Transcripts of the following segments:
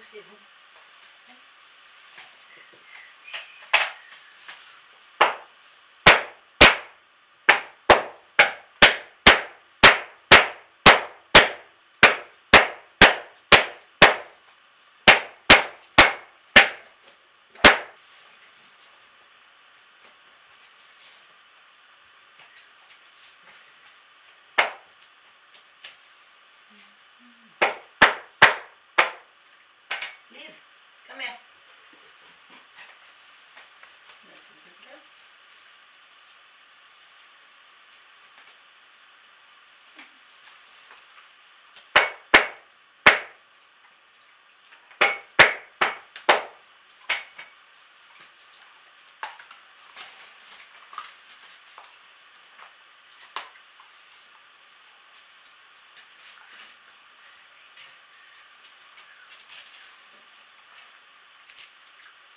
possível. Mm-hmm. Liv, come here. That's a good girl.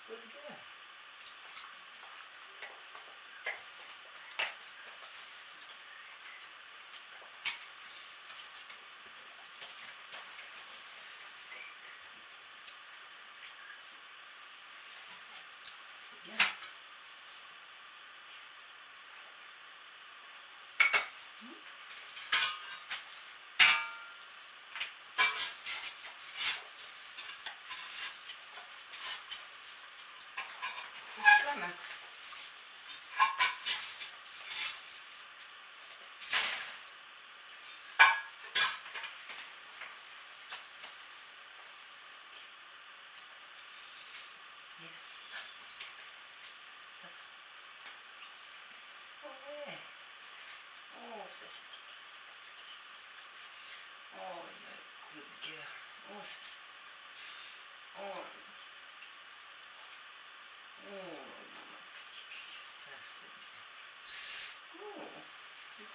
Good girl. C'est bien. Hmm? Pousse-toi, Oh ouais. Oh, ça c'est Oh, you're a good girl. Oh, ça c'est... Oh, Oh, ma petite fille, ça c'est bien. Oh,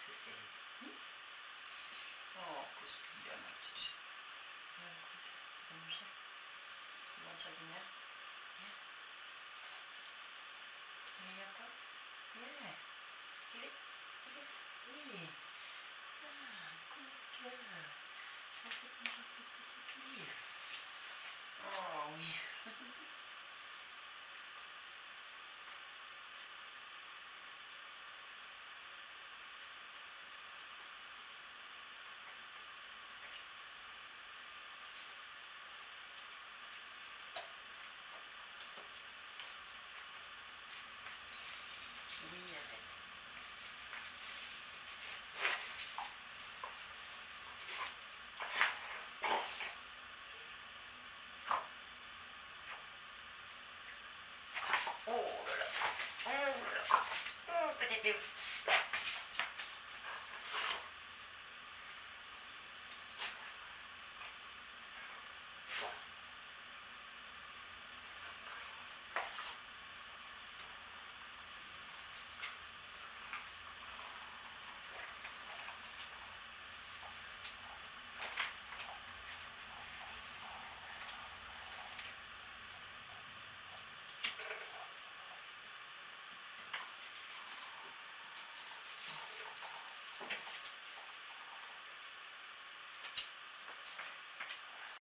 sesini. Hı? O kuspiglione oggi. Non c'è. Non c'è di ne. Ne ya pa? Ne. Kili. Kili. Ne. Ah, kumpir. Sakit Oh